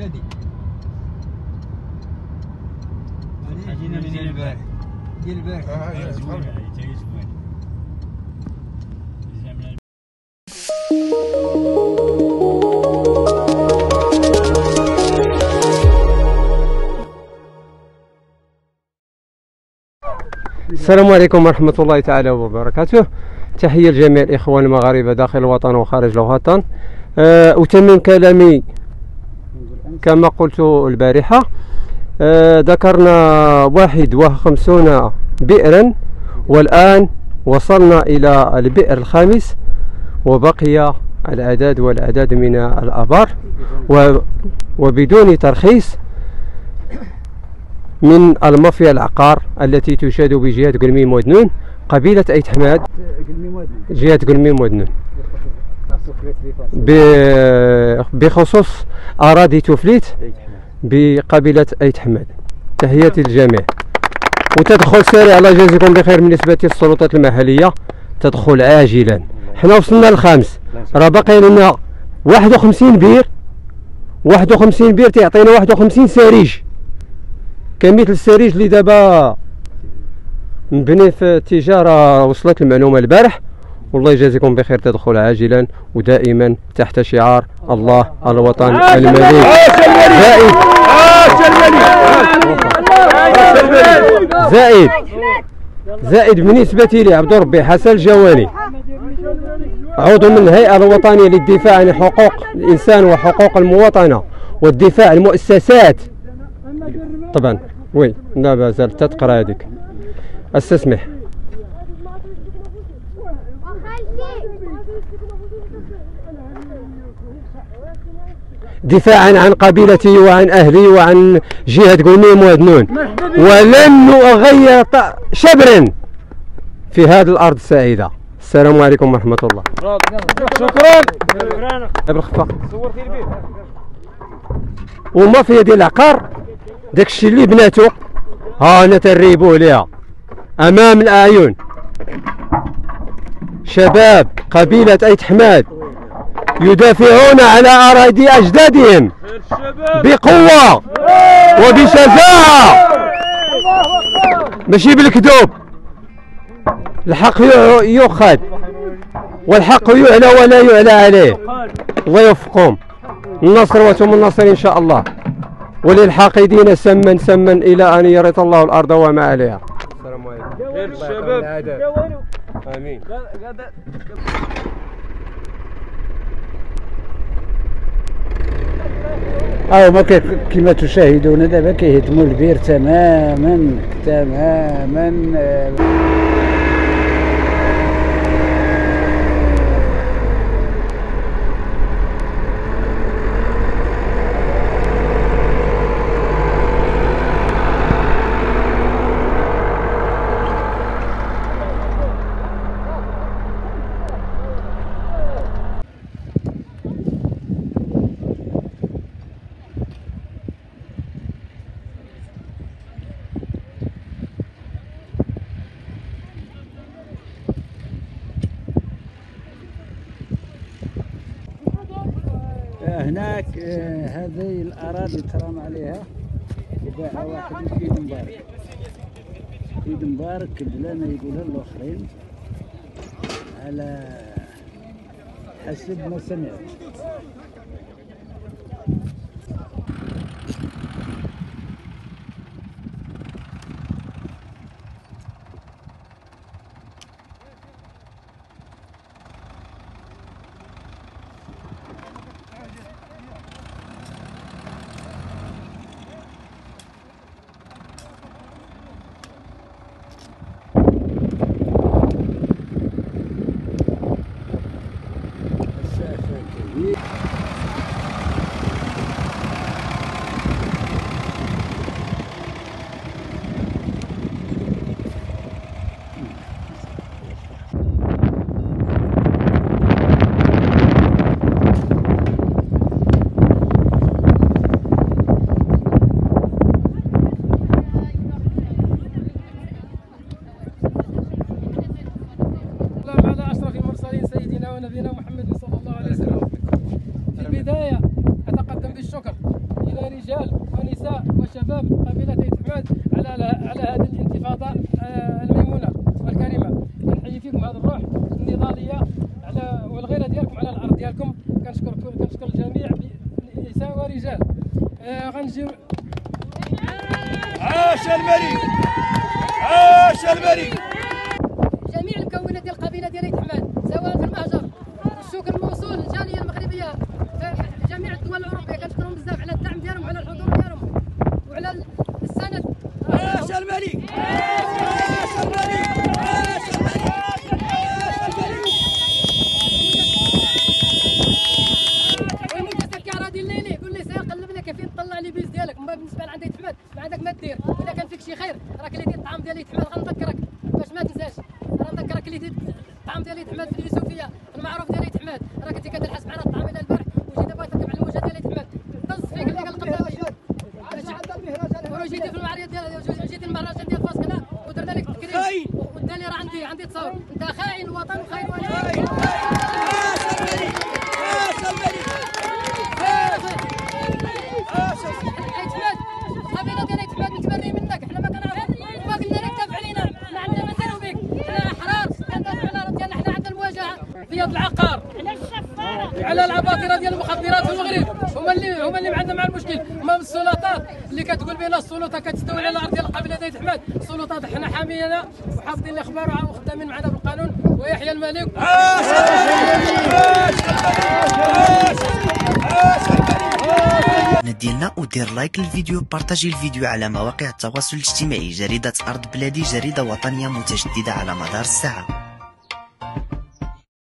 هادي خلينا من البارح ديال البارح آه زوين تفرق. هاي تاهي زوين السلام عليكم ورحمة الله تعالى وبركاته. تحية لجميع الإخوان المغاربة داخل الوطن وخارج الوطن أتمم كلامي كما قلت البارحة أه، ذكرنا واحد وخمسون بئرا والآن وصلنا إلى البئر الخامس وبقي العدد والعدد من الآبار و- وبدون ترخيص من المافيا العقار التي تشاد بجهة قلميم ودنون قبيلة أيت حماد جهة كلميم واد نون بخصوص أراضي تفليت بقبيلة أيت حماد. تحياتي للجميع. وتدخل سريع الله يجازيكم بخير بالنسبة للسلطات المحلية. تدخل عاجلا. حنا وصلنا للخامس. راه باقي لنا 51 بير. 51 بير تعطينا 51 صهريج. كمثل الصهريج اللي دابا مبني في التجارة وصلت المعلومة البارح. والله يجازيكم بخير تدخل عاجلا ودائما تحت شعار الله الوطن المليك زائد زائد زائد بالنسبة لي عبد ربي حسن الجواني عضو من الهيئة الوطنية للدفاع عن حقوق الإنسان وحقوق المواطنة والدفاع عن المؤسسات طبعا وي لا مازال تتقرا هذيك استسمح دفاعا عن قبيلتي وعن أهلي وعن جهة قلميم وذنون ولن نغير ط- شبر في هذه الأرض السعيدة. السلام عليكم ورحمة الله. شكرا. بالخفا ومافيا ديال العقار؟ داك الشيء اللي بناتو ها أنا تريبوه ليها. أمام الأعين. شباب قبيلة أيت حماد. يدافعون على أراضي أجدادهم بقوة وبشجاعه ماشي بالكذوب. الحق يؤخذ والحق يعلى ولا يعلى عليه. الله يوفقهم. النصر وتم النصر إن شاء الله. وللحاقدين سما سما إلى أن يرث الله الأرض وما عليها. السلام عليكم. الشباب. آمين. أو ما كما تشاهدون دابا كيهدموا البير تماما تماما. هناك آه، هذه الأراضي ترام عليها. يباعها واحد في مبارك. في مبارك بلا ما يقولها الآخرين. على حسب ما سمعت. البداية أتقدم بالشكر إلى رجال ونساء وشباب قبيلة ايت حماد على على هذه الانتفاضة آه، الميمونة والكريمة. كنحيي فيكم هذه الروح النضالية على والغيرة ديالكم على الأرض ديالكم. كنشكر كنشكر الجميع نساء ورجال. آه، غنجيو عاش الملك! عاش الملك! جميع المكونات ديال القبيله ديال ايت راك اللي الطعام ديال ايت حماد غنذكرك. باش ما تنساش. غنذكرك اللي الطعام ديال ايت حماد في اليوسفية. المعروف ديال ايت حماد راك انت كتلحس معنا الطعام إلى البارح. وجيت دابا تركب على الموجه ديال ايت حماد طز فيك اللي قلقبنا وجيتي في المعرض ديال جيتي المهرجان ديال فاسكنا ودرنا لك تكريم خاين. والدليل راه عندي عندي تصاور انت خاين الوطن وخاين عاش والدين الملك عاش الملك عاش ايتماد القبيله ديال ايتماد متبري منك حنا ما كنعرفوك وما قلنا لك تابع علينا ما عندنا ما نديرو بك حنا احرار كندافعوا على الأرض ديالنا حنا عندنا المواجهه رياض العقار على العباقرة ديال المخدرات في المغرب هما اللي هما اللي عندنا مع المشكل. هما السلطات؟ اللي كتقول بان السلطة كتستولي على ديال القبيله ديال حماد. السلطات حنا حامينا وحافظين الأخبار وخدامين معنا بالقانون ويحيى الملك. ديالنا ودير لايك للفيديو بارطاجي الفيديو على مواقع التواصل الاجتماعي جريدة أرض بلادي جريدة وطنية متجددة على مدار الساعة.